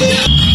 Yeah.